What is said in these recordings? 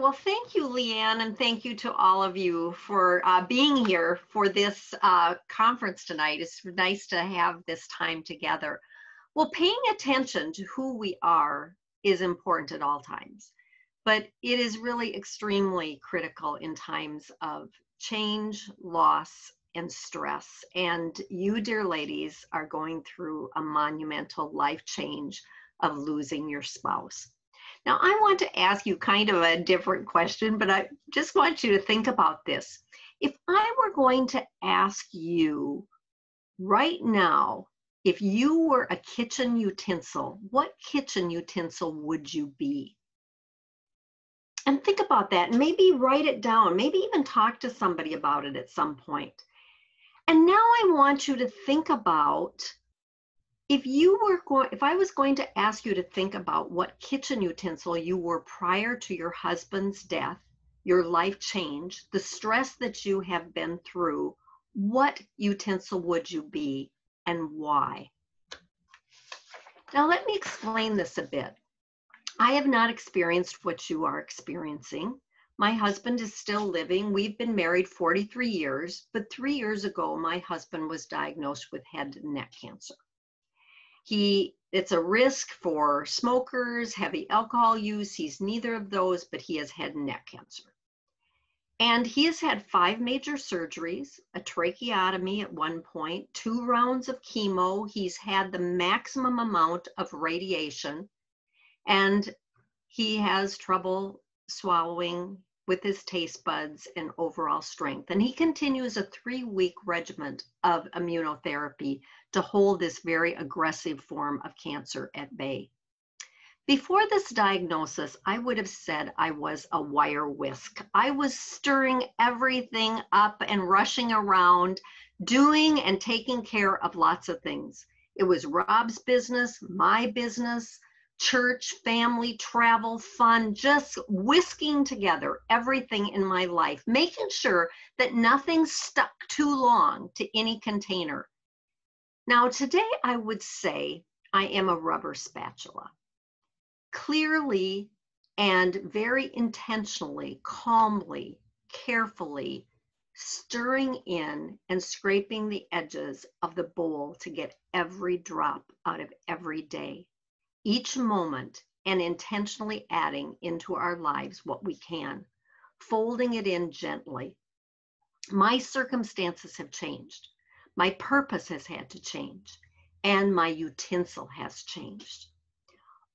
Well, thank you, Leanne, and thank you to all of you for uh, being here for this uh, conference tonight. It's nice to have this time together. Well, paying attention to who we are is important at all times, but it is really extremely critical in times of change, loss, and stress. And you, dear ladies, are going through a monumental life change of losing your spouse. Now, I want to ask you kind of a different question, but I just want you to think about this. If I were going to ask you right now, if you were a kitchen utensil, what kitchen utensil would you be? And think about that. Maybe write it down. Maybe even talk to somebody about it at some point. And now I want you to think about if you were going if i was going to ask you to think about what kitchen utensil you were prior to your husband's death your life change the stress that you have been through what utensil would you be and why now let me explain this a bit i have not experienced what you are experiencing my husband is still living. We've been married 43 years, but three years ago, my husband was diagnosed with head and neck cancer. He it's a risk for smokers, heavy alcohol use. He's neither of those, but he has head and neck cancer. And he has had five major surgeries, a tracheotomy at one point, two rounds of chemo. He's had the maximum amount of radiation, and he has trouble swallowing with his taste buds and overall strength. And he continues a three week regimen of immunotherapy to hold this very aggressive form of cancer at bay. Before this diagnosis, I would have said I was a wire whisk. I was stirring everything up and rushing around, doing and taking care of lots of things. It was Rob's business, my business, church, family, travel, fun, just whisking together everything in my life, making sure that nothing stuck too long to any container. Now, today I would say I am a rubber spatula. Clearly and very intentionally, calmly, carefully stirring in and scraping the edges of the bowl to get every drop out of every day each moment and intentionally adding into our lives what we can, folding it in gently. My circumstances have changed. My purpose has had to change, and my utensil has changed.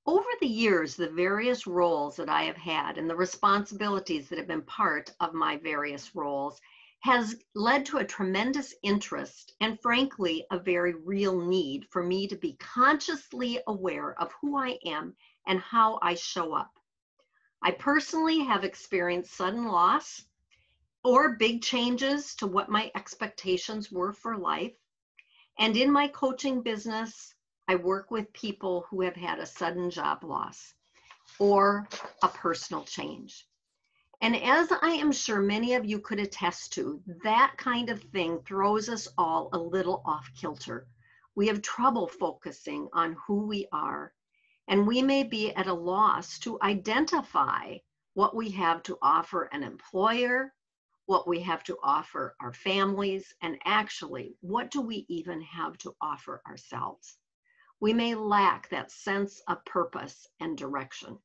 Over the years, the various roles that I have had and the responsibilities that have been part of my various roles has led to a tremendous interest and, frankly, a very real need for me to be consciously aware of who I am and how I show up. I personally have experienced sudden loss or big changes to what my expectations were for life. And in my coaching business, I work with people who have had a sudden job loss or a personal change. And as I am sure many of you could attest to, that kind of thing throws us all a little off kilter. We have trouble focusing on who we are, and we may be at a loss to identify what we have to offer an employer, what we have to offer our families, and actually, what do we even have to offer ourselves? We may lack that sense of purpose and direction.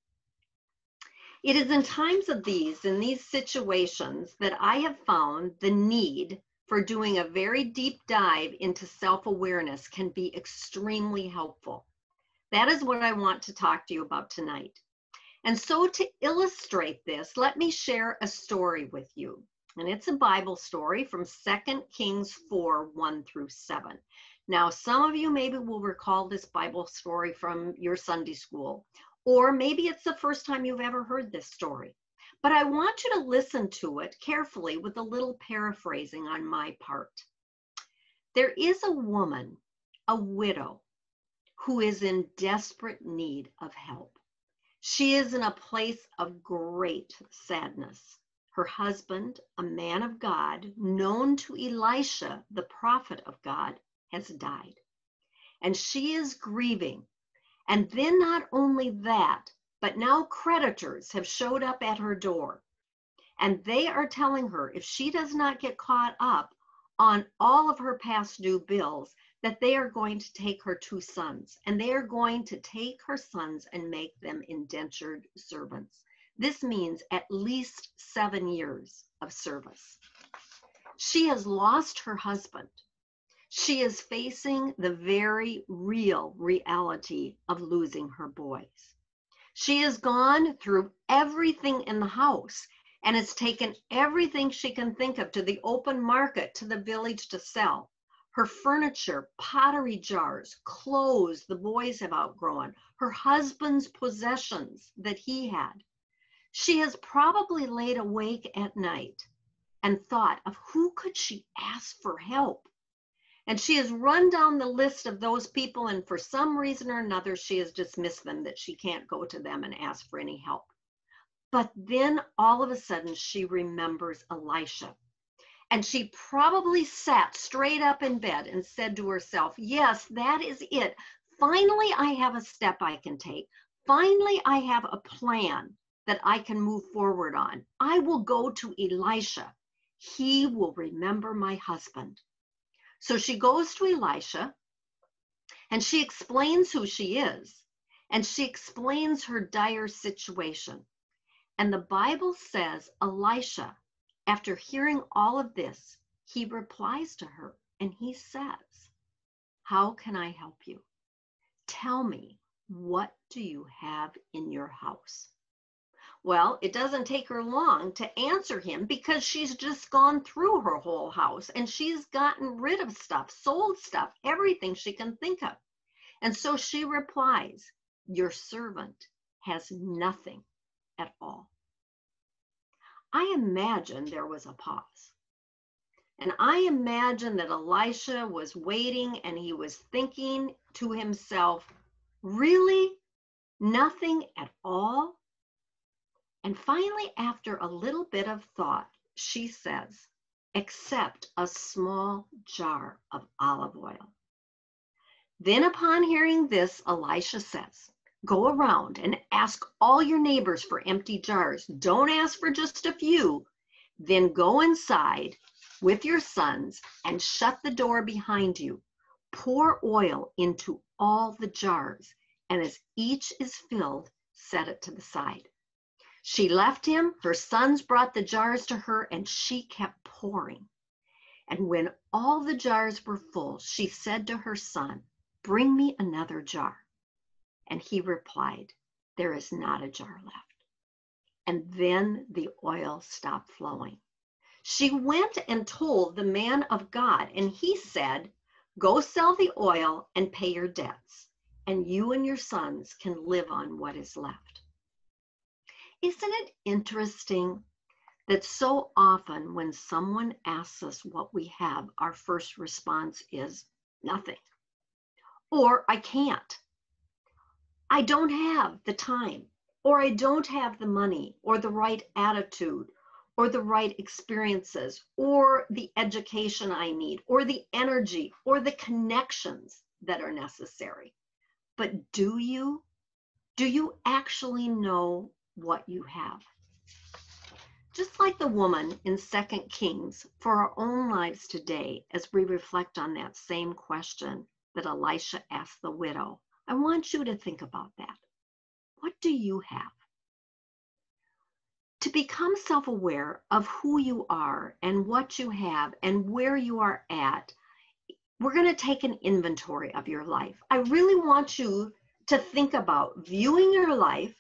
It is in times of these, in these situations, that I have found the need for doing a very deep dive into self awareness can be extremely helpful. That is what I want to talk to you about tonight. And so, to illustrate this, let me share a story with you. And it's a Bible story from 2 Kings 4 1 through 7. Now, some of you maybe will recall this Bible story from your Sunday school, or maybe it's the first time you've ever heard this story. But I want you to listen to it carefully with a little paraphrasing on my part. There is a woman, a widow, who is in desperate need of help. She is in a place of great sadness. Her husband, a man of God, known to Elisha, the prophet of God, has died. And she is grieving and then not only that, But now creditors have showed up at her door and they are telling her if she does not get caught up on all of her past due bills, that they are going to take her two sons and they are going to take her sons and make them indentured servants. This means at least seven years of service. She has lost her husband. She is facing the very real reality of losing her boys. She has gone through everything in the house and has taken everything she can think of to the open market, to the village to sell. Her furniture, pottery jars, clothes the boys have outgrown, her husband's possessions that he had. She has probably laid awake at night and thought of who could she ask for help. And she has run down the list of those people, and for some reason or another, she has dismissed them that she can't go to them and ask for any help. But then all of a sudden, she remembers Elisha. And she probably sat straight up in bed and said to herself, Yes, that is it. Finally, I have a step I can take. Finally, I have a plan that I can move forward on. I will go to Elisha. He will remember my husband. So she goes to Elisha and she explains who she is and she explains her dire situation. And the Bible says Elisha, after hearing all of this, he replies to her and he says, How can I help you? Tell me, what do you have in your house? Well, it doesn't take her long to answer him because she's just gone through her whole house and she's gotten rid of stuff, sold stuff, everything she can think of. And so she replies, Your servant has nothing at all. I imagine there was a pause. And I imagine that Elisha was waiting and he was thinking to himself, Really? Nothing at all? And finally, after a little bit of thought, she says, Except a small jar of olive oil. Then, upon hearing this, Elisha says, Go around and ask all your neighbors for empty jars. Don't ask for just a few. Then go inside with your sons and shut the door behind you. Pour oil into all the jars, and as each is filled, set it to the side. She left him, her sons brought the jars to her, and she kept pouring. And when all the jars were full, she said to her son, Bring me another jar. And he replied, There is not a jar left. And then the oil stopped flowing. She went and told the man of God, and he said, Go sell the oil and pay your debts, and you and your sons can live on what is left. Isn't it interesting that so often when someone asks us what we have, our first response is nothing, or I can't, I don't have the time, or I don't have the money, or the right attitude, or the right experiences, or the education I need, or the energy, or the connections that are necessary. But do you? Do you actually know what you have? Just like the woman in Second Kings, for our own lives today, as we reflect on that same question that Elisha asked the widow, I want you to think about that. What do you have? To become self aware of who you are and what you have and where you are at, we're going to take an inventory of your life. I really want you to think about viewing your life,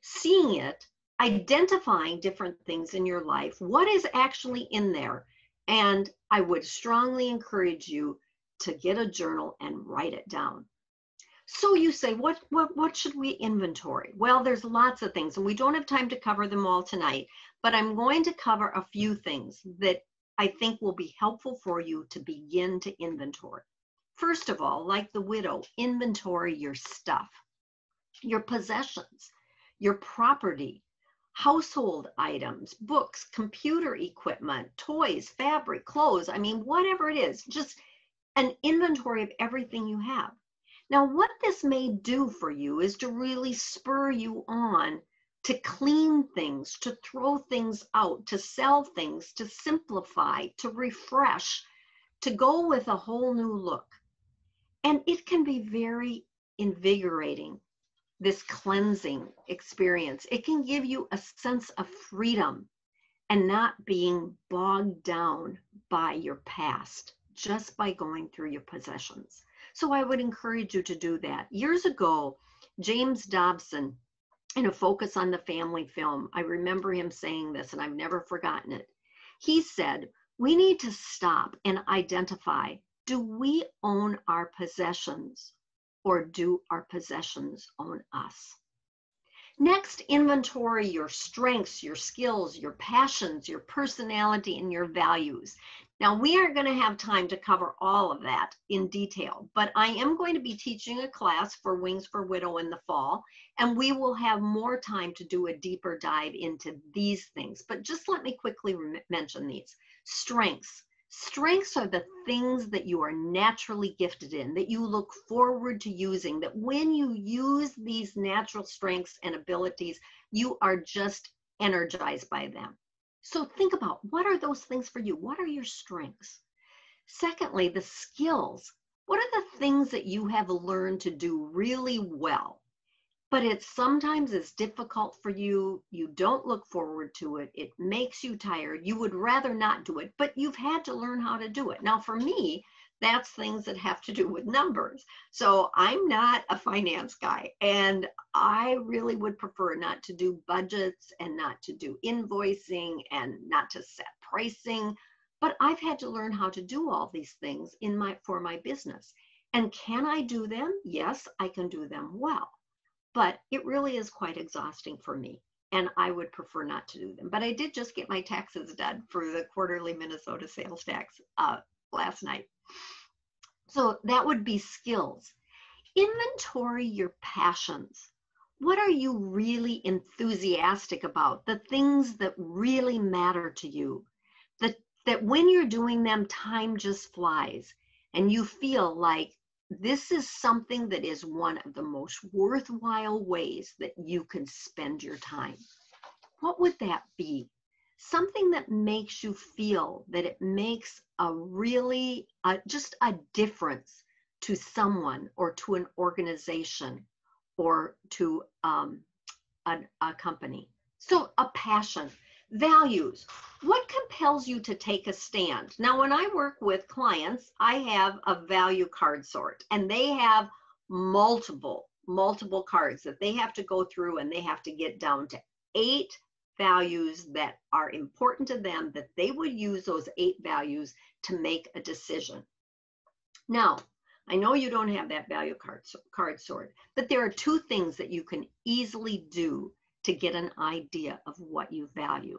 seeing it, identifying different things in your life, what is actually in there. And I would strongly encourage you to get a journal and write it down. So you say, what, what, what should we inventory? Well, there's lots of things, and we don't have time to cover them all tonight, but I'm going to cover a few things that I think will be helpful for you to begin to inventory. First of all, like the widow, inventory your stuff, your possessions, your property, household items, books, computer equipment, toys, fabric, clothes. I mean, whatever it is, just an inventory of everything you have. Now, what this may do for you is to really spur you on to clean things, to throw things out, to sell things, to simplify, to refresh, to go with a whole new look. And it can be very invigorating, this cleansing experience. It can give you a sense of freedom and not being bogged down by your past just by going through your possessions. So I would encourage you to do that. Years ago, James Dobson, in a Focus on the Family film, I remember him saying this and I've never forgotten it. He said, We need to stop and identify do we own our possessions or do our possessions own us? Next, inventory your strengths, your skills, your passions, your personality, and your values. Now, we aren't going to have time to cover all of that in detail, but I am going to be teaching a class for Wings for Widow in the fall, and we will have more time to do a deeper dive into these things. But just let me quickly mention these. Strengths. Strengths are the things that you are naturally gifted in, that you look forward to using, that when you use these natural strengths and abilities, you are just energized by them. So think about what are those things for you? What are your strengths? Secondly, the skills. What are the things that you have learned to do really well? But it sometimes is difficult for you. You don't look forward to it. It makes you tired. You would rather not do it, but you've had to learn how to do it. Now, for me, that's things that have to do with numbers. So I'm not a finance guy, and I really would prefer not to do budgets and not to do invoicing and not to set pricing. But I've had to learn how to do all these things in my for my business. And can I do them? Yes, I can do them well but it really is quite exhausting for me and I would prefer not to do them. But I did just get my taxes done for the quarterly Minnesota sales tax uh, last night. So that would be skills. Inventory your passions. What are you really enthusiastic about? The things that really matter to you. That, that when you're doing them, time just flies and you feel like this is something that is one of the most worthwhile ways that you can spend your time. What would that be? Something that makes you feel that it makes a really, just a difference to someone or to an organization or to um, a, a company. So, a passion. Values. What compels you to take a stand? Now, when I work with clients, I have a value card sort, and they have multiple, multiple cards that they have to go through and they have to get down to eight values that are important to them that they would use those eight values to make a decision. Now, I know you don't have that value card, card sort, but there are two things that you can easily do to get an idea of what you value.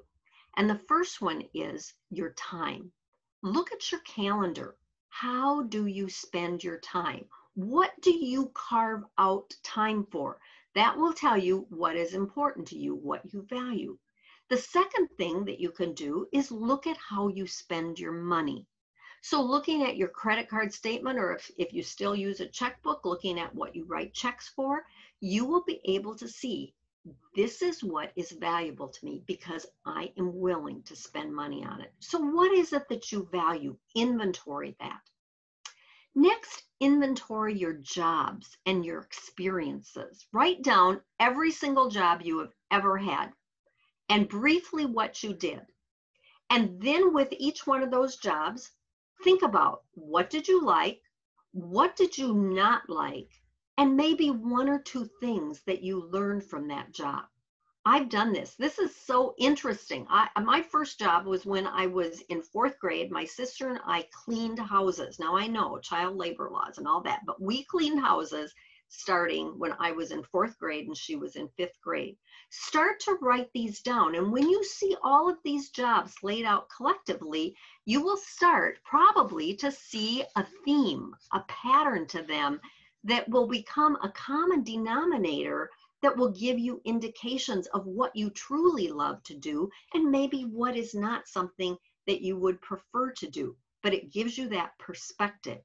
And the first one is your time. Look at your calendar. How do you spend your time? What do you carve out time for? That will tell you what is important to you, what you value. The second thing that you can do is look at how you spend your money. So looking at your credit card statement, or if, if you still use a checkbook, looking at what you write checks for, you will be able to see this is what is valuable to me because I am willing to spend money on it. So, what is it that you value? Inventory that. Next, inventory your jobs and your experiences. Write down every single job you have ever had and briefly what you did. And then, with each one of those jobs, think about what did you like? What did you not like? And maybe one or two things that you learned from that job. I've done this. This is so interesting. I, my first job was when I was in fourth grade. My sister and I cleaned houses. Now I know child labor laws and all that, but we cleaned houses starting when I was in fourth grade and she was in fifth grade. Start to write these down. And when you see all of these jobs laid out collectively, you will start probably to see a theme, a pattern to them that will become a common denominator that will give you indications of what you truly love to do and maybe what is not something that you would prefer to do. But it gives you that perspective.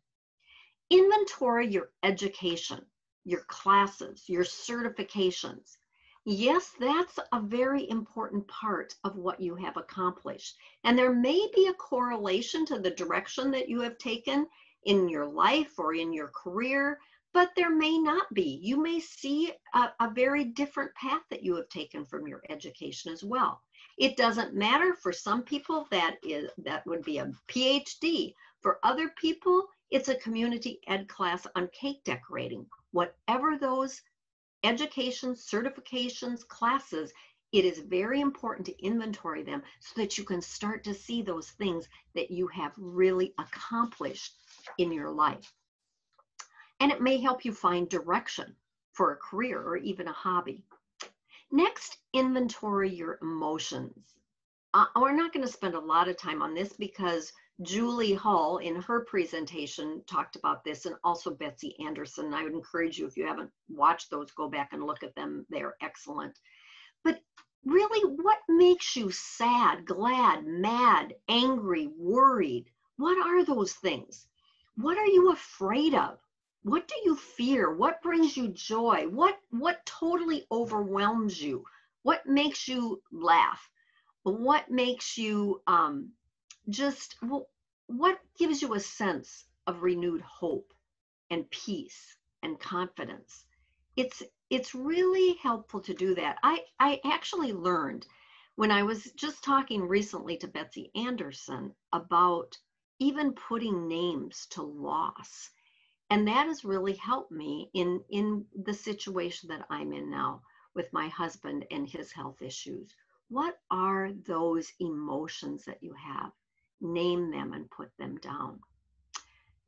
Inventory your education, your classes, your certifications. Yes, that's a very important part of what you have accomplished. And there may be a correlation to the direction that you have taken in your life or in your career, but there may not be. You may see a, a, very different path that you have taken from your education as well. It doesn't matter for some people that is that would be a PhD. For other people, it's a community ed class on cake decorating. Whatever those education, certifications, classes, it is very important to inventory them so that you can start to see those things that you have really accomplished in your life. And it may help you find direction for a career or even a hobby. Next, inventory your emotions. Uh, we're not going to spend a lot of time on this because Julie Hall in her presentation talked about this and also Betsy Anderson. I would encourage you, if you haven't watched those, go back and look at them. They're excellent. But really, what makes you sad, glad, mad, angry, worried? What are those things? What are you afraid of? What do you fear? What brings you joy? What what totally overwhelms you? What makes you laugh? What makes you um, just what gives you a sense of renewed hope and peace and confidence it's it's really helpful to do that i i actually learned when i was just talking recently to betsy anderson about even putting names to loss and that has really helped me in in the situation that i'm in now with my husband and his health issues what are those emotions that you have name them and put them down.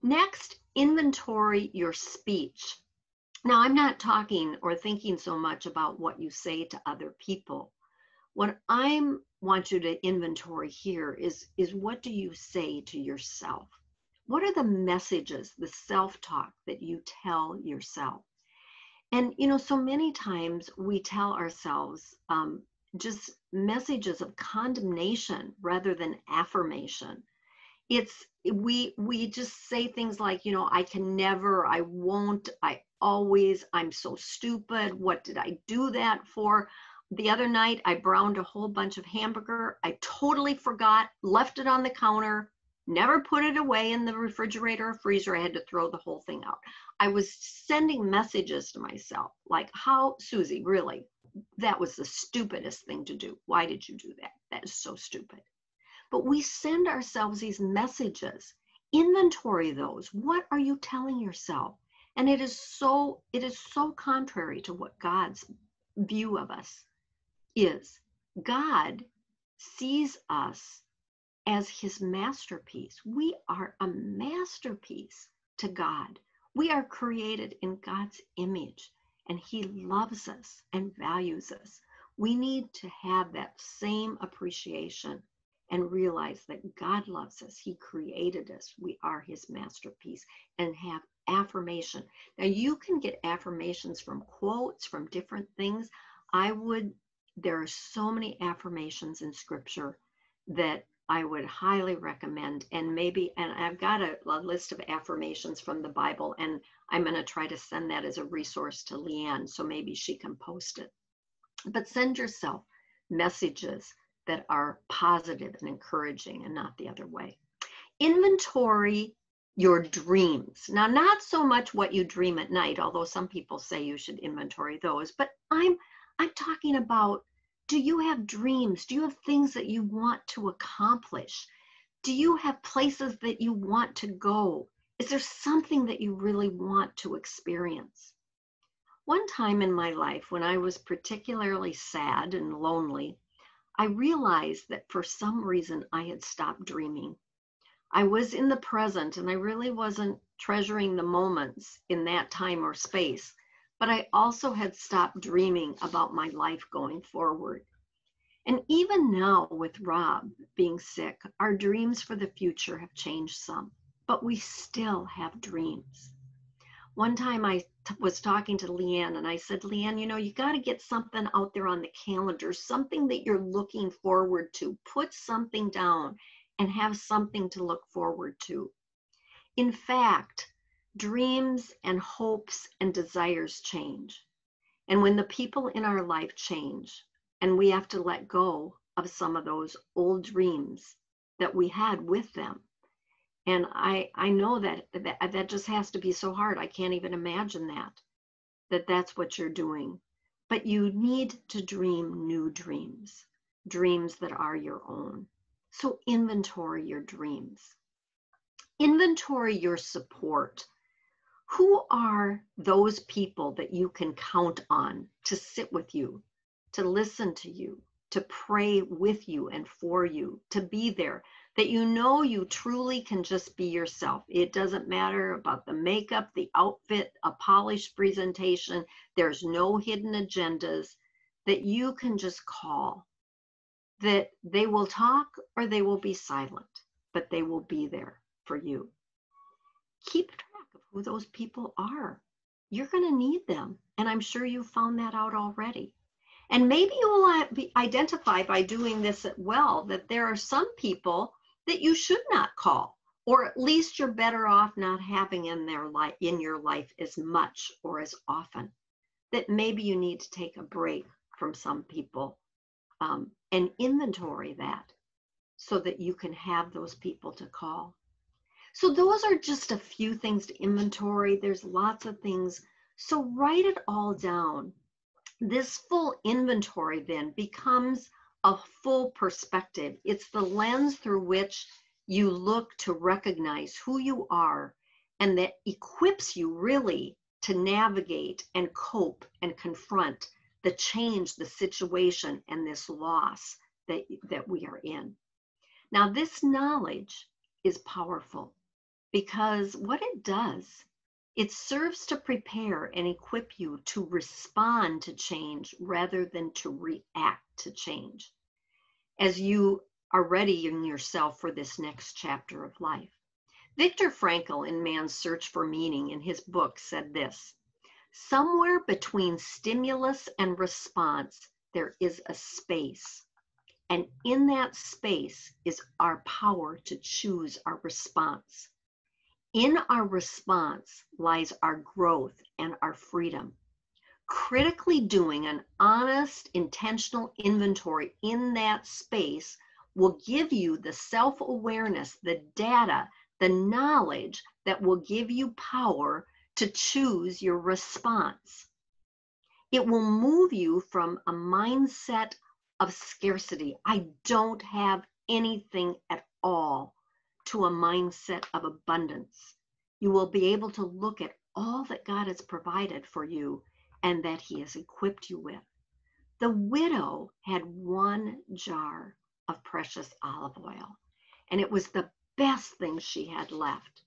Next, inventory your speech. Now, I'm not talking or thinking so much about what you say to other people. What I want you to inventory here is, is what do you say to yourself? What are the messages, the self talk that you tell yourself? And, you know, so many times we tell ourselves um, just messages of condemnation rather than affirmation it's we we just say things like you know i can never i won't i always i'm so stupid what did i do that for the other night i browned a whole bunch of hamburger i totally forgot left it on the counter never put it away in the refrigerator or freezer i had to throw the whole thing out i was sending messages to myself like how susie really that was the stupidest thing to do. Why did you do that? That is so stupid. But we send ourselves these messages. Inventory those. What are you telling yourself? And it is so it is so contrary to what God's view of us is. God sees us as his masterpiece. We are a masterpiece to God. We are created in God's image and He loves us and values us. We need to have that same appreciation and realize that God loves us. He created us. We are His masterpiece and have affirmation. Now, you can get affirmations from quotes, from different things. I would, there are so many affirmations in scripture that I would highly recommend. And maybe, and I've got a, a list of affirmations from the Bible, and I'm going to try to send that as a resource to Leanne so maybe she can post it. But send yourself messages that are positive and encouraging and not the other way. Inventory your dreams. Now, not so much what you dream at night, although some people say you should inventory those, but I'm I'm talking about do you have dreams? Do you have things that you want to accomplish? Do you have places that you want to go? Is there something that you really want to experience? One time in my life, when I was particularly sad and lonely, I realized that for some reason I had stopped dreaming. I was in the present and I really wasn't treasuring the moments in that time or space but I also had stopped dreaming about my life going forward. And even now, with Rob being sick, our dreams for the future have changed some, but we still have dreams. One time I t- was talking to Leanne and I said, Leanne, you know, you got to get something out there on the calendar, something that you're looking forward to. Put something down and have something to look forward to. In fact, dreams and hopes and desires change. And when the people in our life change, and we have to let go of some of those old dreams that we had with them. And I, I know that, that that just has to be so hard. I can't even imagine that, that that's what you're doing. But you need to dream new dreams, dreams that are your own. So inventory your dreams. Inventory your support. Who are those people that you can count on to sit with you, to listen to you, to pray with you and for you, to be there, that you know you truly can just be yourself. It doesn't matter about the makeup, the outfit, a polished presentation. There's no hidden agendas that you can just call, that they will talk or they will be silent, but they will be there for you. Keep who those people are. You're going to need them. And I'm sure you've found that out already. And maybe you will identify by doing this well that there are some people that you should not call, or at least you're better off not having in their life in your life as much or as often. That maybe you need to take a break from some people um, and inventory that so that you can have those people to call. So those are just a few things to inventory. There's lots of things. So write it all down this full inventory then becomes a full perspective. It's the lens through which you look to recognize who you are and that equips you really to navigate and cope and confront the change, the situation, and this loss that, that we are in. Now, this knowledge is powerful because what it does it serves to prepare and equip you to respond to change rather than to react to change as you are readying yourself for this next chapter of life. Viktor Frankl, in Man's Search for Meaning, in his book, said this Somewhere between stimulus and response, there is a space. And in that space is our power to choose our response. In our response lies our growth and our freedom. Critically doing an honest, intentional inventory in that space will give you the self awareness, the data, the knowledge that will give you power to choose your response. It will move you from a mindset of scarcity. I don't have anything at all to a mindset of abundance. You will be able to look at all that God has provided for you and that He has equipped you with. The widow had one jar of precious olive oil, and it was the best thing she had left.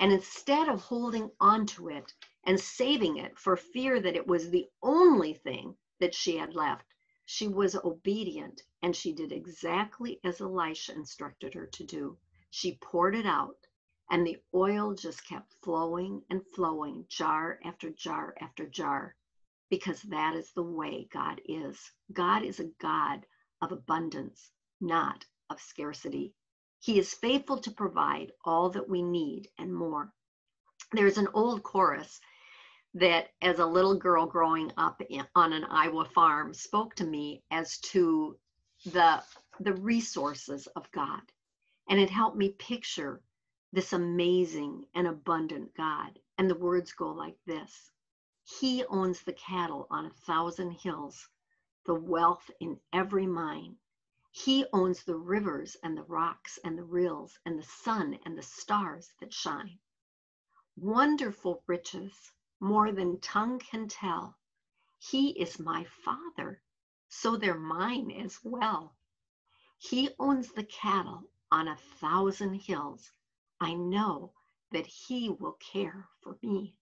And instead of holding onto it and saving it for fear that it was the only thing that she had left, she was obedient and she did exactly as Elisha instructed her to do. She poured it out, and the oil just kept flowing and flowing, jar after jar after jar, because that is the way God is. God is a God of abundance, not of scarcity. He is faithful to provide all that we need and more. There's an old chorus that, as a little girl growing up in, on an Iowa farm, spoke to me as to the, the resources of God. And it helped me picture this amazing and abundant God. And the words go like this He owns the cattle on a thousand hills, the wealth in every mine. He owns the rivers and the rocks and the rills and the sun and the stars that shine. Wonderful riches, more than tongue can tell. He is my Father, so they're mine as well. He owns the cattle on a thousand hills, I know that He will care for me.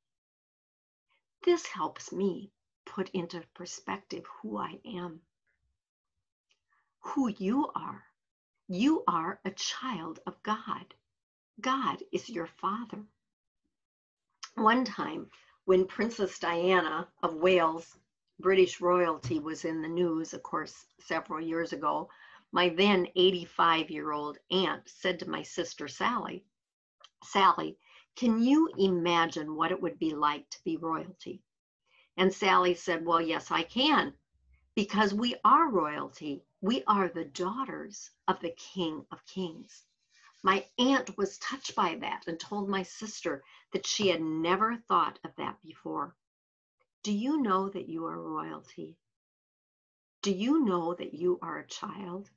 This helps me put into perspective who I am, who you are. You are a child of God. God is your father. One time, when Princess Diana of Wales, British royalty, was in the news, of course, several years ago, my then 85 year old aunt said to my sister Sally, Sally, Can you imagine what it would be like to be royalty? And Sally said, Well, yes, I can, because we are royalty. We are the daughters of the King of Kings. My aunt was touched by that and told my sister that she had never thought of that before. Do you know that you are royalty? Do you know that you are a child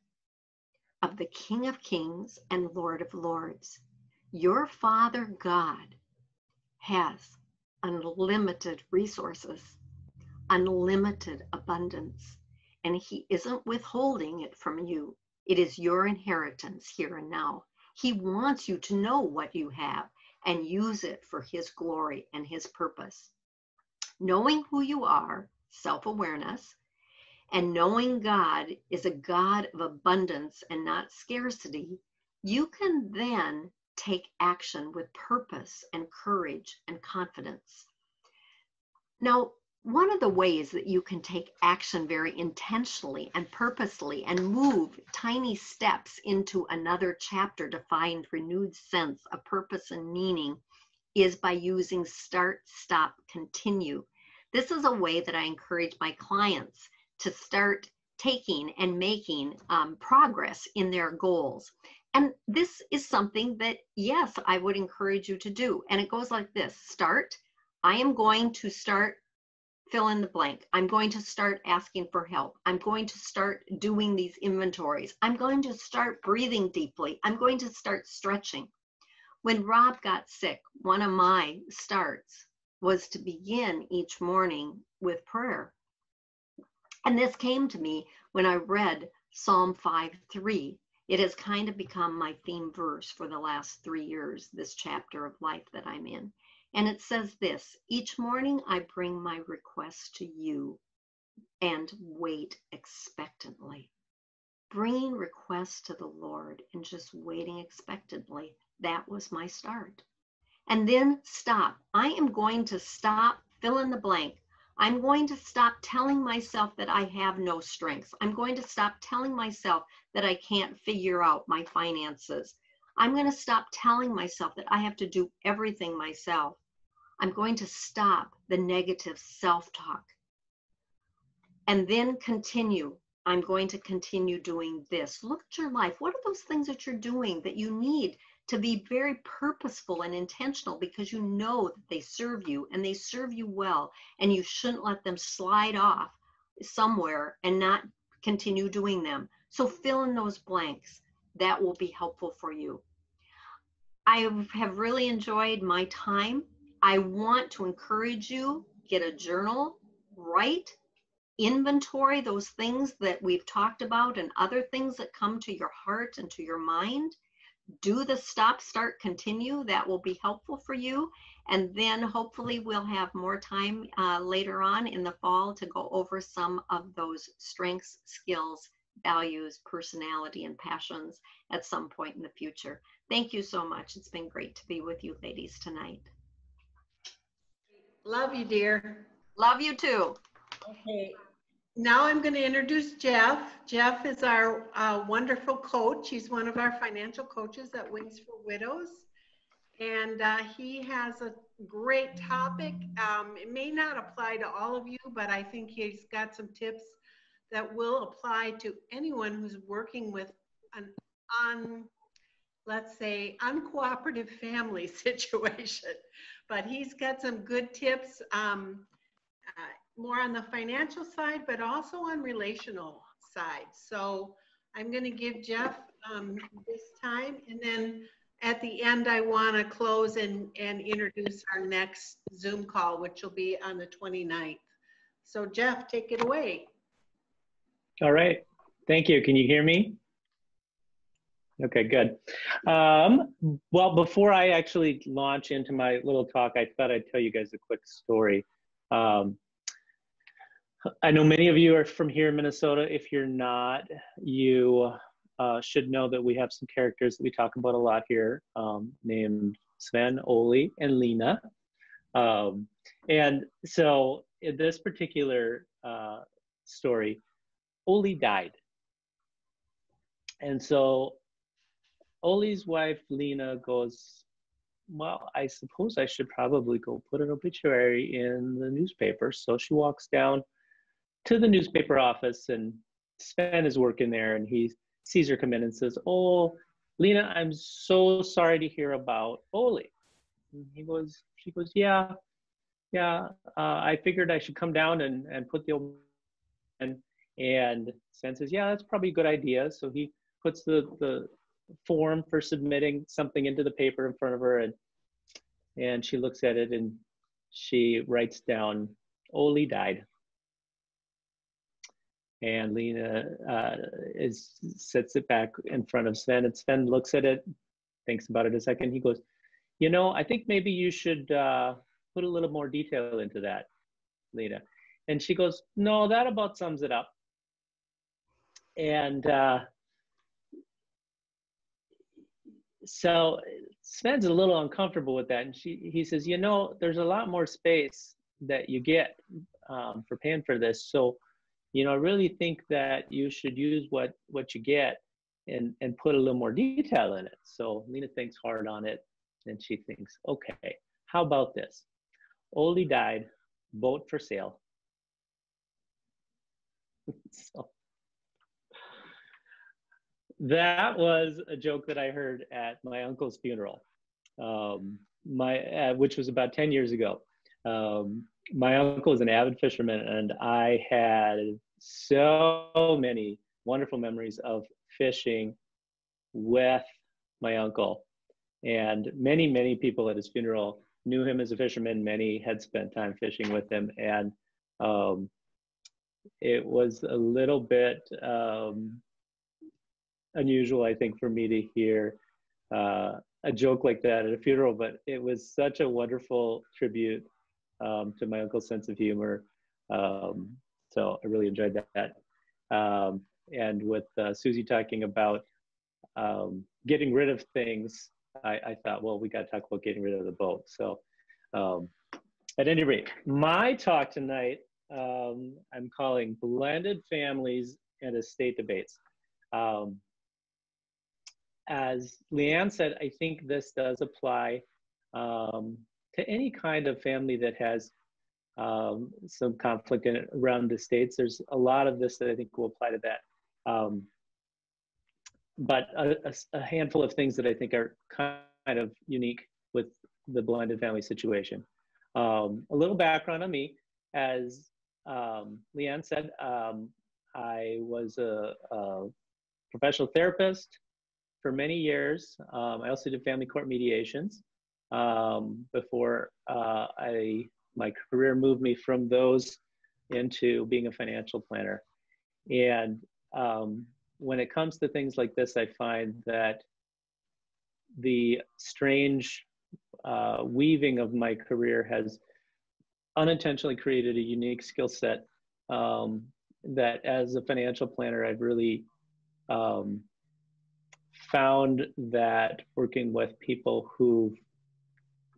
of the King of Kings and Lord of Lords? Your Father God has unlimited resources, unlimited abundance, and He isn't withholding it from you. It is your inheritance here and now. He wants you to know what you have and use it for His glory and His purpose. Knowing who you are, self awareness, and knowing God is a God of abundance and not scarcity, you can then take action with purpose and courage and confidence. Now, one of the ways that you can take action very intentionally and purposely and move tiny steps into another chapter to find renewed sense of purpose and meaning is by using start, stop, continue. This is a way that I encourage my clients to start taking and making um, progress in their goals. And this is something that, yes, I would encourage you to do. And it goes like this start. I am going to start fill in the blank. I'm going to start asking for help. I'm going to start doing these inventories. I'm going to start breathing deeply. I'm going to start stretching. When Rob got sick, one of my starts was to begin each morning with prayer. And this came to me when I read Psalm 5 3. It has kind of become my theme verse for the last three years, this chapter of life that I'm in. And it says this Each morning I bring my request to you and wait expectantly. Bringing requests to the Lord and just waiting expectantly, that was my start. And then stop. I am going to stop, fill in the blank. I'm going to stop telling myself that I have no strengths. I'm going to stop telling myself that I can't figure out my finances. I'm going to stop telling myself that I have to do everything myself. I'm going to stop the negative self talk and then continue. I'm going to continue doing this. Look at your life. What are those things that you're doing that you need to be very purposeful and intentional because you know that they serve you and they serve you well, and you shouldn't let them slide off somewhere and not continue doing them. So fill in those blanks. That will be helpful for you. I have really enjoyed my time I want to encourage you get a journal, write, inventory those things that we've talked about and other things that come to your heart and to your mind. Do the stop, start, continue. That will be helpful for you. And then hopefully we'll have more time uh, later on in the fall to go over some of those strengths, skills, values, personality, and passions at some point in the future. Thank you so much. It's been great to be with you ladies tonight. Love you, dear. Love you too. Okay. Now I'm going to introduce Jeff. Jeff is our uh, wonderful coach. He's one of our financial coaches at Wings for Widows. And uh, he has a great topic. Um, it may not apply to all of you, but I think he's got some tips that will apply to anyone who's working with an un, let's say, uncooperative family situation but he's got some good tips um, uh, more on the financial side, but also on relational side. So I'm going to give Jeff um, this time, and then at the end, I want to close and, and introduce our next Zoom call, which will be on the 29th. So Jeff, take it away. All right. Thank you. Can you hear me? Okay, good. Um, well, before I actually launch into my little talk, I thought I'd tell you guys a quick story. Um, I know many of you are from here in Minnesota. If you're not, you uh, should know that we have some characters that we talk about a lot here, um, named Sven, Ole, and Lena. Um, and so in this particular uh, story, Ole died. And so Ole's wife, Lena, goes well, I suppose I should probably go put an obituary in the newspaper. So she walks down to the newspaper office, and Sven is working there, and he sees her come in and says, "Oh, Lena, I'm so sorry to hear about Ole." And he goes, she goes, "Yeah, yeah. Uh, I figured I should come down and and put the old and and Sven says, "Yeah, that's probably a good idea." So he puts the the form for submitting something into the paper in front of her and and she looks at it and she writes down Ole died and Lena uh, is sets it back in front of Sven and Sven looks at it thinks about it a second. He goes you know I think maybe you should uh, put a little more detail into that Lena. And she goes no that about sums it up. And uh, so Sven's a little uncomfortable with that, and she he says, you know, there's a lot more space that you get um, for paying for this. So, you know, I really think that you should use what what you get and and put a little more detail in it. So Lena thinks hard on it, and she thinks, okay, how about this? Ole died, boat for sale. so that was a joke that I heard at my uncle's funeral, um, my uh, which was about ten years ago. Um, my uncle is an avid fisherman, and I had so many wonderful memories of fishing with my uncle. And many, many people at his funeral knew him as a fisherman. Many had spent time fishing with him, and um, it was a little bit um, unusual, I think, for me to hear uh, a joke like that at a funeral, but it was such a wonderful tribute um, to my uncle's sense of humor. Um, so I really enjoyed that. Um, and with uh, Susie talking about um, getting rid of things, I, I, thought, well, we got to talk about getting rid of the boat. So um, at any rate, my talk tonight, um, I'm calling Blended Families and Estate Debates. Um, as Leanne said, I think this does apply um, to any kind of family that has um, some conflict in, around the states. There's a lot of this that I think will apply to that. Um, but a, a, handful of things that I think are kind of unique with the blended family situation. Um, a little background on me. As um, Leanne said, um, I was a, a professional therapist for many years. Um, I also did family court mediations before uh, I my career moved me from those into being a financial planner. And um, when it comes to things like this, I find that the strange uh, weaving of my career has unintentionally created a unique skill set um, that as a financial planner, I've really um, found that working with people who've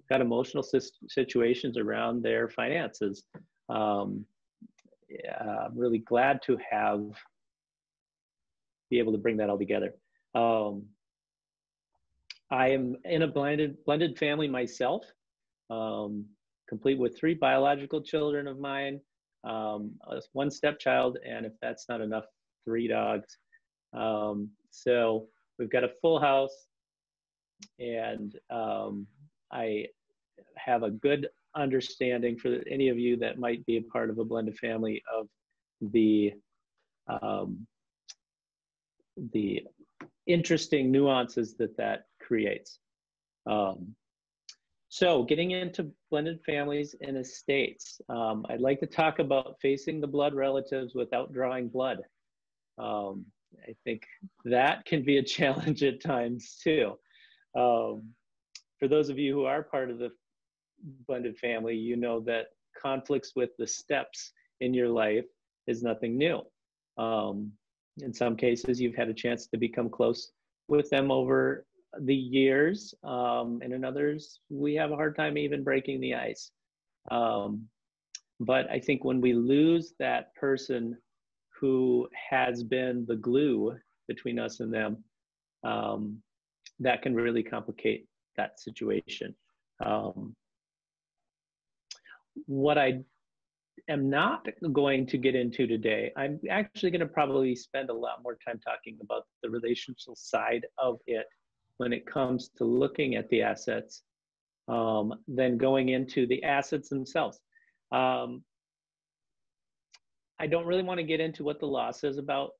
got emotional situations around their finances, um, yeah, I'm really glad to have be able to bring that all together. Um, I am in a blended blended family myself, um, complete with three biological children of mine, um, one stepchild, and if that's not enough, three dogs. Um, so we've got a full house, and um, I have a good understanding for any of you that might be a part of a blended family of the um, the interesting nuances that that creates. Um, so getting into blended families and estates, um, I'd like to talk about facing the blood relatives without drawing blood. Um, I think that can be a challenge at times too. Um, for those of you who are part of the blended family, you know that conflicts with the steps in your life is nothing new. Um, in some cases, you've had a chance to become close with them over the years, um, and in others, we have a hard time even breaking the ice. Um, but I think when we lose that person who has been the glue between us and them, um, that can really complicate that situation. Um, what I am not going to get into today, I'm actually going to probably spend a lot more time talking about the relational side of it when it comes to looking at the assets um, than going into the assets themselves. Um, I don't really want to get into what the law says about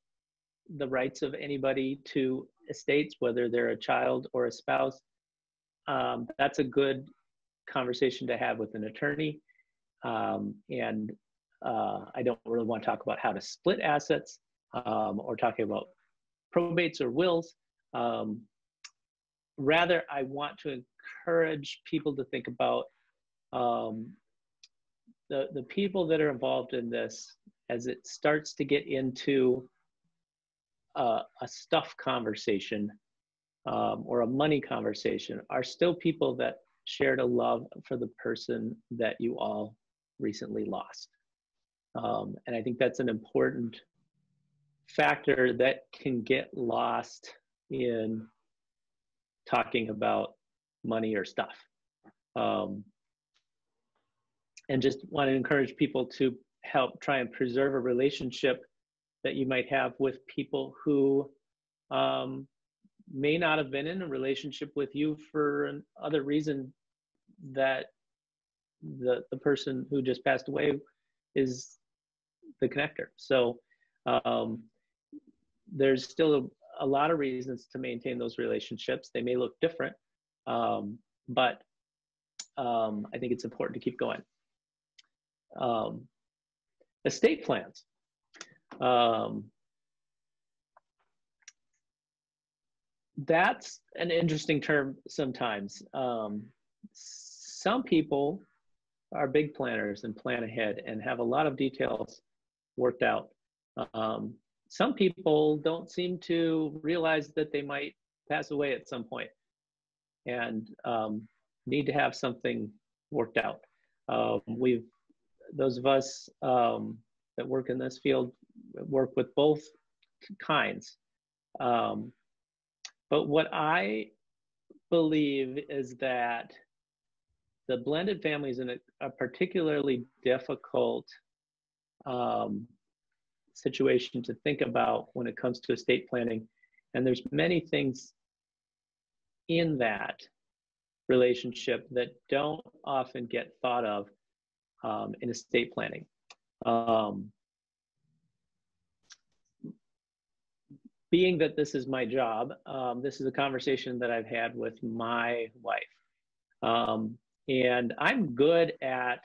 the rights of anybody to estates, whether they're a child or a spouse. Um, that's a good conversation to have with an attorney. Um, and uh, I don't really want to talk about how to split assets um, or talking about probates or wills. Um, rather, I want to encourage people to think about um, the, the people that are involved in this as it starts to get into a, a stuff conversation um, or a money conversation are still people that shared a love for the person that you all recently lost. Um, and I think that's an important factor that can get lost in talking about money or stuff. Um, and just want to encourage people to help try and preserve a relationship that you might have with people who um, may not have been in a relationship with you for another reason that the the person who just passed away is the connector. So um, there's still a, a, lot of reasons to maintain those relationships. They may look different, um, but um, I think it's important to keep going. Um, estate plans. That's an interesting term sometimes. Um, some people are big planners and plan ahead and have a lot of details worked out. Um, some people don't seem to realize that they might pass away at some point and um, need to have something worked out. Um, we've those of us um, that work in this field work with both kinds. Um, but what I believe is that the blended family is in a, a particularly difficult um, situation to think about when it comes to estate planning. And there's many things in that relationship that don't often get thought of um, in estate planning. Um, being that this is my job, um, this is a conversation that I've had with my wife. Um, and I'm good at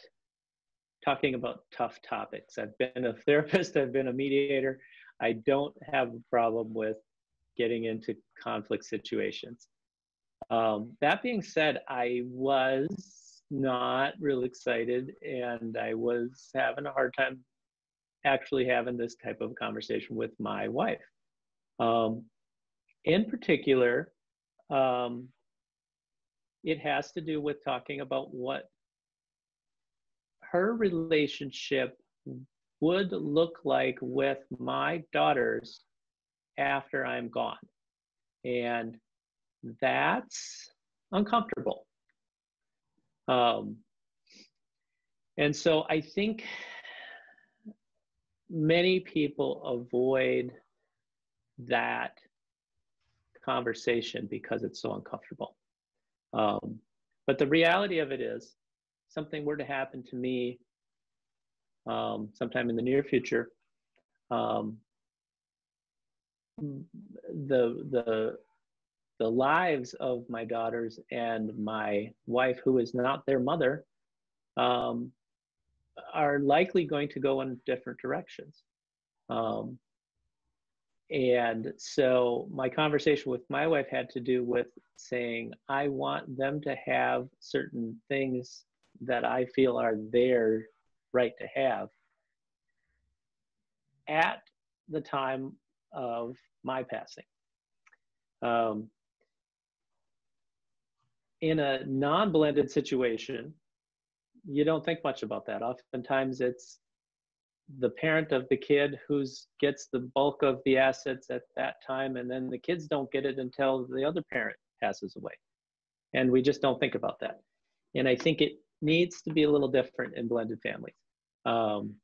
talking about tough topics. I've been a therapist, I've been a mediator. I don't have a problem with getting into conflict situations. Um, that being said, I was not real excited and I was having a hard time actually having this type of conversation with my wife. Um, in particular, um, it has to do with talking about what her relationship would look like with my daughters after I'm gone. And that's uncomfortable. Um, and so I think many people avoid that conversation because it's so uncomfortable. Um, but the reality of it is, something were to happen to me um, sometime in the near future, um, the the the lives of my daughters and my wife, who is not their mother, um, are likely going to go in different directions. Um, and so my conversation with my wife had to do with saying, I want them to have certain things that I feel are their right to have at the time of my passing. Um, in a non blended situation, you don't think much about that. Oftentimes, it's the parent of the kid who's gets the bulk of the assets at that time and then the kids don't get it until the other parent passes away and we just don't think about that and I think it needs to be a little different in blended families. Um,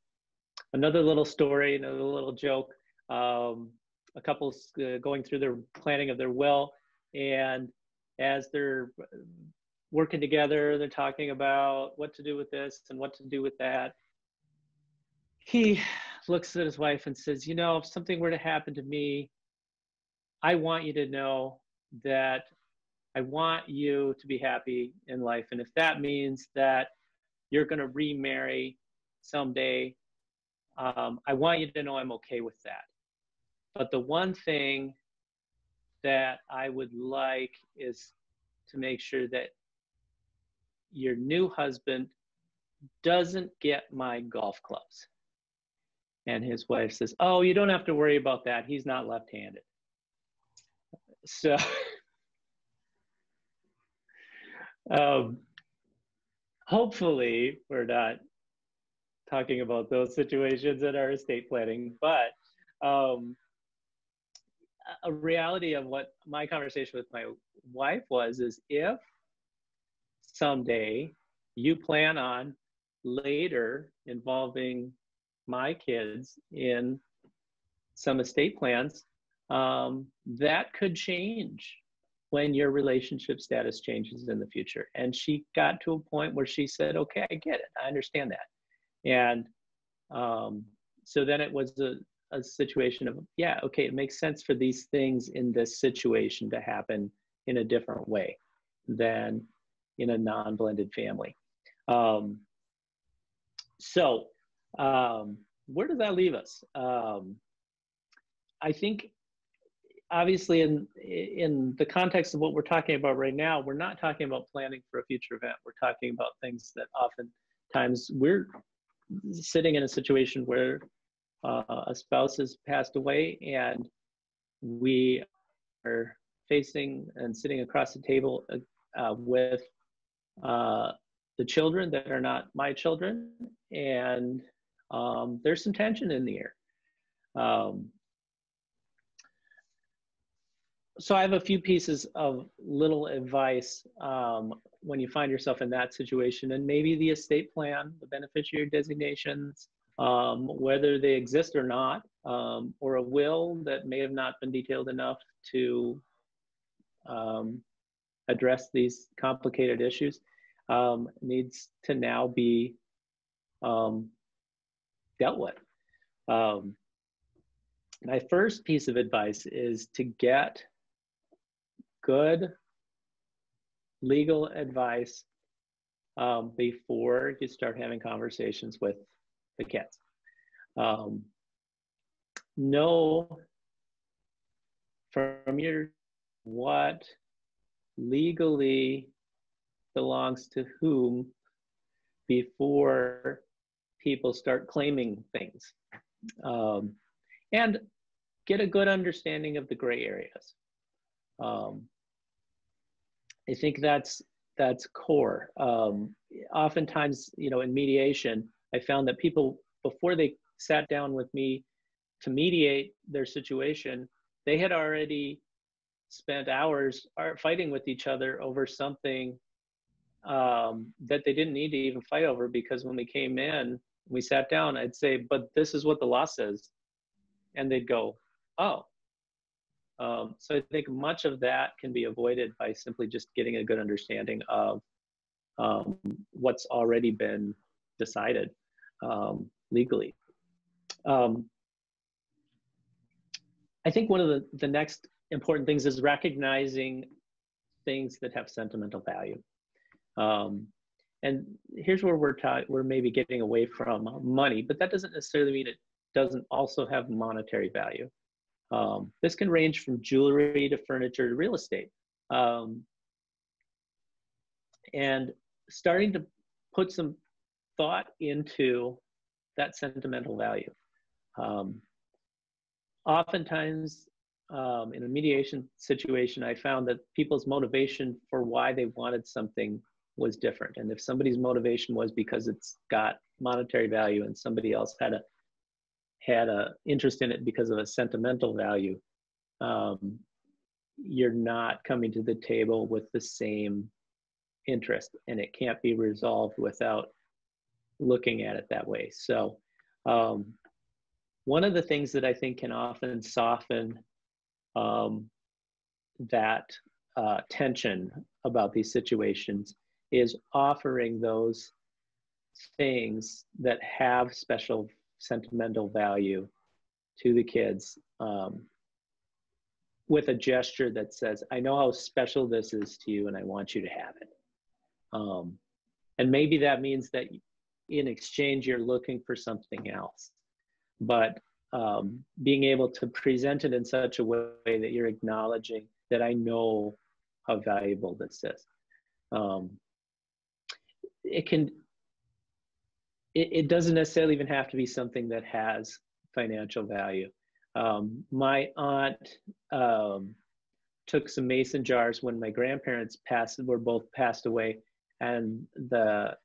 another little story, another little joke. Um, a couple's uh, going through their planning of their will, and as they're working together, they're talking about what to do with this and what to do with that. He looks at his wife and says, You know, if something were to happen to me, I want you to know that I want you to be happy in life. And if that means that you're going to remarry someday, um, I want you to know I'm okay with that. But the one thing that I would like is to make sure that your new husband doesn't get my golf clubs. And his wife says, Oh, you don't have to worry about that. He's not left handed. So, um, hopefully, we're not talking about those situations in our estate planning, but um, a reality of what my conversation with my wife was is if someday you plan on later involving my kids in some estate plans, um, that could change when your relationship status changes in the future. And she got to a point where she said, okay, I get it. I understand that. And um, so then it was a, a situation of, yeah, okay, it makes sense for these things in this situation to happen in a different way than in a non blended family. Um, so, um, where does that leave us? Um, I think obviously in in the context of what we're talking about right now we're not talking about planning for a future event we're talking about things that oftentimes we're sitting in a situation where uh, a spouse has passed away and we are facing and sitting across the table uh, with uh, the children that are not my children and um, there's some tension in the air. Um, so I have a few pieces of little advice um, when you find yourself in that situation, and maybe the estate plan, the beneficiary designations, um, whether they exist or not, um, or a will that may have not been detailed enough to um, address these complicated issues, um, needs to now be um, dealt with. Um, my first piece of advice is to get good legal advice um, before you start having conversations with the kids. Um, know from your what legally belongs to whom before people start claiming things. Um, and get a good understanding of the gray areas. Um, i think that's that's core. Um, oftentimes you know in mediation i found that people before they sat down with me to mediate their situation they had already spent hours fighting with each other over something um, that they didn't need to even fight over because when they came in we sat down, I'd say, but this is what the law says. And they'd go, oh. Um, so I think much of that can be avoided by simply just getting a good understanding of um, what's already been decided um, legally. Um, I think one of the, the next important things is recognizing things that have sentimental value. Um, and here's where we're taught we're maybe getting away from money, but that doesn't necessarily mean it doesn't also have monetary value. Um, this can range from jewelry to furniture to real estate. Um, and starting to put some thought into that sentimental value. Um, oftentimes, um, in a mediation situation, I found that people's motivation for why they wanted something was different. And if somebody's motivation was because it's got monetary value and somebody else had a had a interest in it because of a sentimental value, um, you're not coming to the table with the same interest and it can't be resolved without looking at it that way. So, um, one of the things that I think can often soften um, that uh, tension about these situations is offering those things that have special sentimental value to the kids um, with a gesture that says, I know how special this is to you and I want you to have it. Um, and maybe that means that in exchange, you're looking for something else. But um, being able to present it in such a way that you're acknowledging that I know how valuable this is. Um, it can, it, it, doesn't necessarily even have to be something that has financial value. Um, my aunt um, took some mason jars when my grandparents passed, were both passed away, and the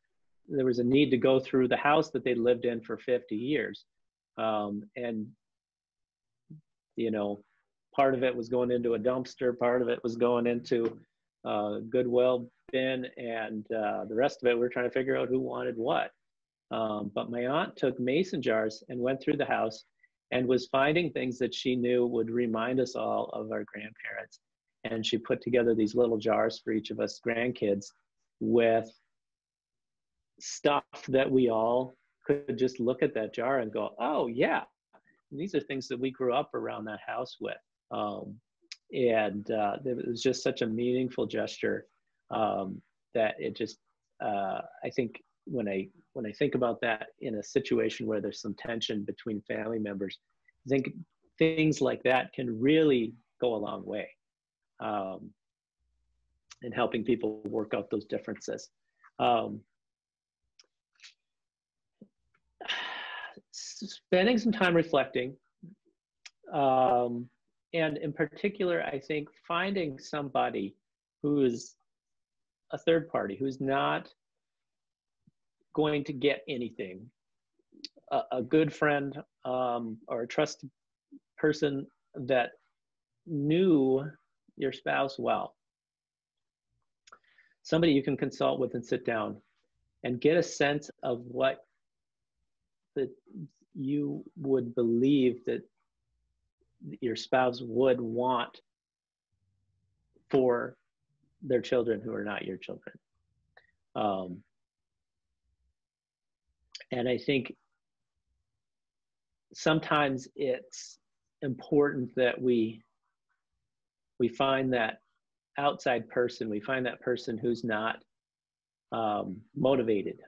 there was a need to go through the house that they lived in for 50 years, um, and you know, part of it was going into a dumpster, part of it was going into uh, Goodwill bin, and uh, the rest of it we we're trying to figure out who wanted what. Um, but my aunt took mason jars and went through the house and was finding things that she knew would remind us all of our grandparents. And she put together these little jars for each of us grandkids with stuff that we all could just look at that jar and go, oh, yeah, these are things that we grew up around that house with. Um, and uh, it was just such a meaningful gesture um, that it just, uh, I think when I when I think about that in a situation where there's some tension between family members, I think things like that can really go a long way um, in helping people work out those differences. Um, spending some time reflecting, um, and in particular, I think finding somebody who is a third party who's not going to get anything. A, a good friend um, or a trusted person that knew your spouse well. Somebody you can consult with and sit down and get a sense of what that you would believe that your spouse would want for their children who are not your children. Um, and I think sometimes it's important that we we find that outside person, we find that person who's not um, motivated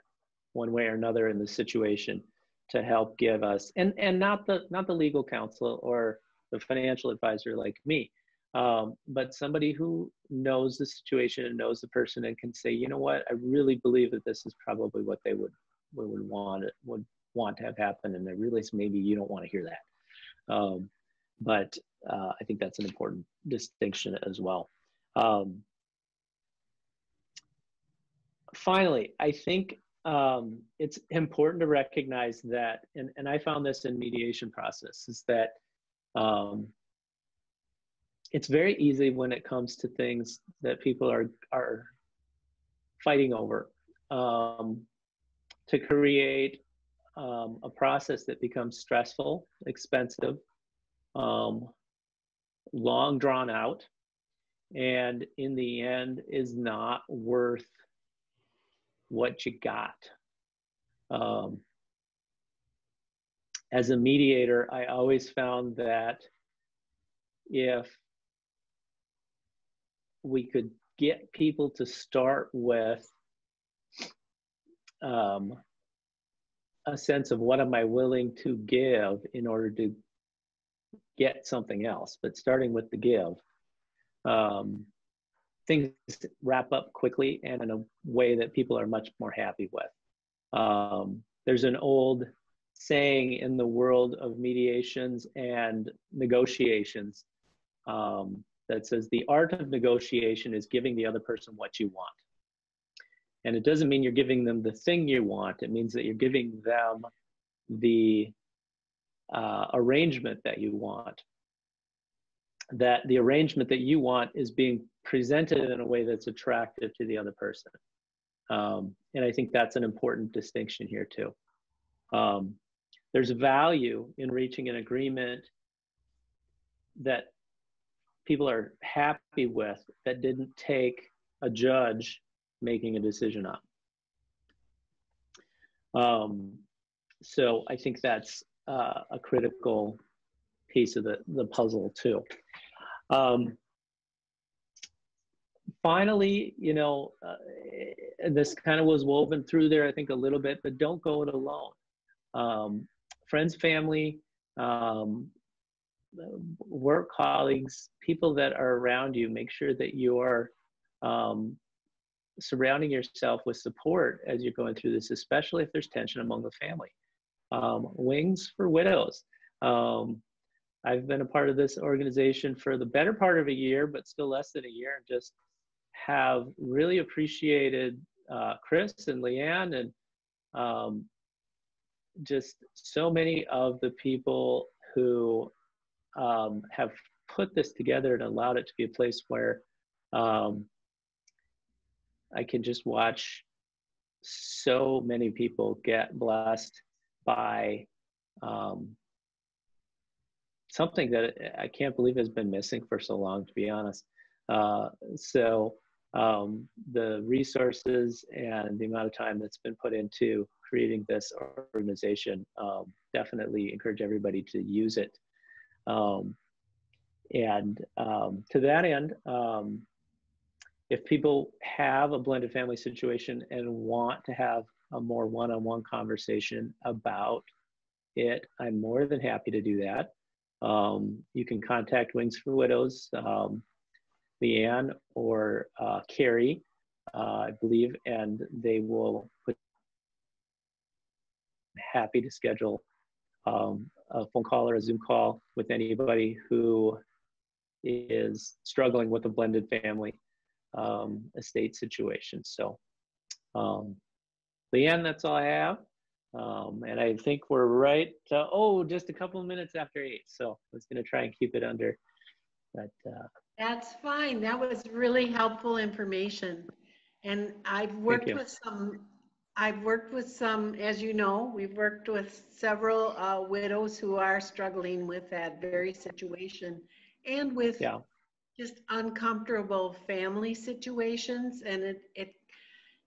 one way or another in the situation to help give us and and not the not the legal counsel or the financial advisor like me. Um, but somebody who knows the situation and knows the person and can say you know what? I really believe that this is probably what they would would want would want to have happen and i realize maybe you don't want to hear that. Um, but uh, i think that's an important distinction as well. Um, finally i think um, it's important to recognize that and, and i found this in mediation process is that um, it's very easy when it comes to things that people are are fighting over um, to create um, a process that becomes stressful, expensive, um, long drawn out, and in the end is not worth what you got. Um, as a mediator, I always found that if we could get people to start with um, a sense of what am I willing to give in order to get something else, but starting with the give. Um, things wrap up quickly and in a way that people are much more happy with. Um, there's an old saying in the world of mediations and negotiations um, that says the art of negotiation is giving the other person what you want. And it doesn't mean you're giving them the thing you want. It means that you're giving them the uh, arrangement that you want. that the arrangement that you want is being presented in a way that's attractive to the other person. Um, and I think that's an important distinction here too. Um, there's value in reaching an agreement that people are happy with that didn't take a judge making a decision on. Um, so I think that's uh, a critical piece of the, the puzzle too. Um, finally, you know, uh, this kind of was woven through there, I think, a little bit, but don't go it alone. Um, friends, family, um, work colleagues, people that are around you, make sure that you're um, surrounding yourself with support as you're going through this, especially if there's tension among the family. Um, Wings for Widows. Um, I've been a part of this organization for the better part of a year, but still less than a year, and just have really appreciated uh, Chris and Leanne and um, just so many of the people who um, have put this together and allowed it to be a place where um, I can just watch so many people get blessed by um, something that I can't believe has been missing for so long, to be honest. Uh, so um, the resources and the amount of time that's been put into creating this organization um, definitely encourage everybody to use it. Um, and um, to that end, um, if people have a blended family situation and want to have a more one-on-one conversation about it, I'm more than happy to do that. Um, you can contact Wings for Widows, um, Leanne or uh, Carrie, uh, I believe, and they will put happy to schedule um, a phone call or a Zoom call with anybody who is struggling with a blended family um, estate situation. So, um, Leanne, that's all I have. Um, and I think we're right. To, oh, just a couple of minutes after eight. So I was going to try and keep it under. But uh, that's fine. That was really helpful information. And I've worked with some. I've worked with some, as you know, we've worked with several uh, widows who are struggling with that very situation and with yeah just uncomfortable family situations and it, it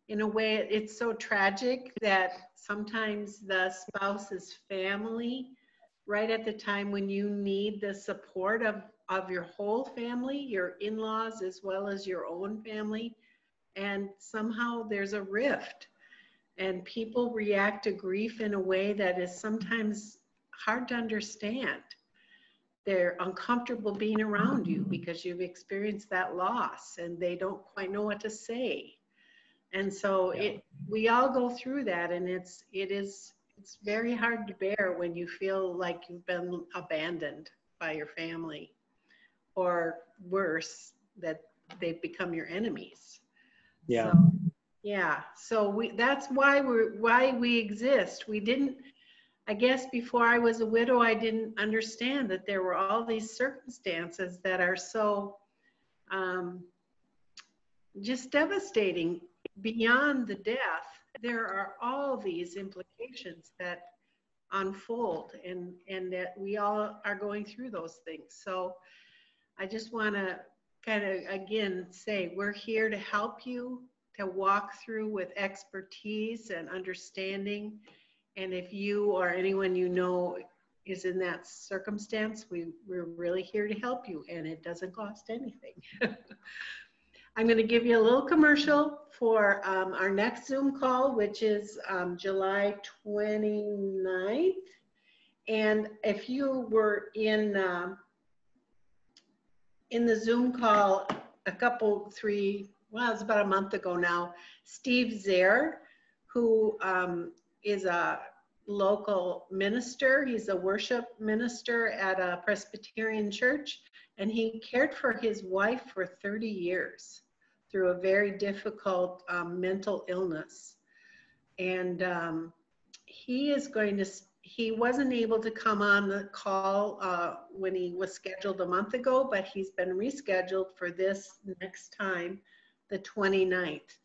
in a way it's so tragic that sometimes the spouse's family right at the time when you need the support of of your whole family your in-laws as well as your own family. And somehow there's a rift. And people react to grief in a way that is sometimes hard to understand. They're uncomfortable being around you because you've experienced that loss and they don't quite know what to say. And so yeah. it we all go through that and it's it is it's very hard to bear when you feel like you've been abandoned by your family or worse that they've become your enemies yeah so, yeah so we that's why we're why we exist we didn't I guess before I was a widow, I didn't understand that there were all these circumstances that are so um, just devastating beyond the death. There are all these implications that unfold and, and that we all are going through those things. So I just want to kind of again say we're here to help you to walk through with expertise and understanding and if you or anyone you know is in that circumstance, we, we're really here to help you and it doesn't cost anything. I'm going to give you a little commercial for um, our next Zoom call, which is um, July 29th. And if you were in uh, in the Zoom call a couple, three, well, it's about a month ago now, Steve Zare, who um, is a local minister. He's a worship minister at a Presbyterian church, and he cared for his wife for 30 years through a very difficult um, mental illness. And um, he is going to, he wasn't able to come on the call uh, when he was scheduled a month ago, but he's been rescheduled for this next time, the 29th.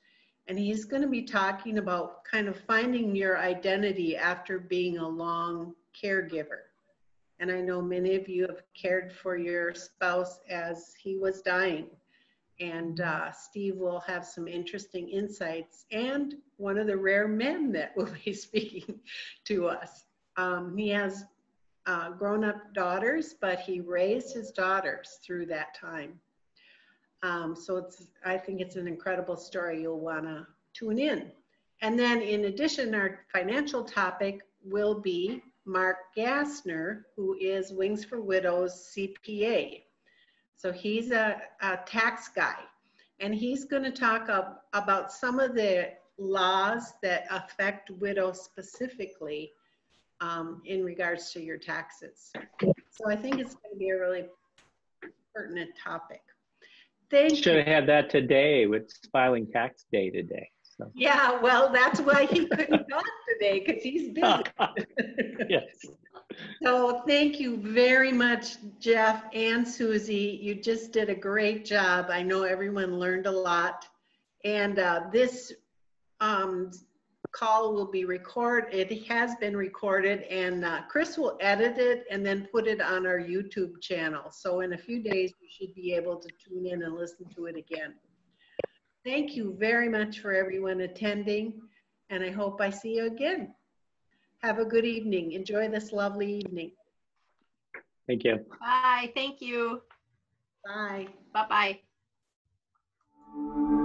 And he's going to be talking about kind of finding your identity after being a long caregiver. And I know many of you have cared for your spouse as he was dying. And uh, Steve will have some interesting insights and one of the rare men that will be speaking to us. Um, he has uh, grown up daughters, but he raised his daughters through that time. Um, so it's, I think it's an incredible story. You'll want to tune in. And then in addition, our financial topic will be Mark Gassner, who is Wings for Widows CPA. So he's a, a tax guy, and he's going to talk up about some of the laws that affect widows specifically um, in regards to your taxes. So I think it's going to be a really pertinent topic. Thank Should you. have had that today with filing tax day today. So. Yeah, well, that's why he couldn't talk today because he's busy. yes. So thank you very much, Jeff and Susie. You just did a great job. I know everyone learned a lot. And uh, this um, call will be recorded. It has been recorded and uh, Chris will edit it and then put it on our YouTube channel. So in a few days, you should be able to tune in and listen to it again. Thank you very much for everyone attending and I hope I see you again. Have a good evening. Enjoy this lovely evening. Thank you. Bye. Thank you. Bye. Bye bye.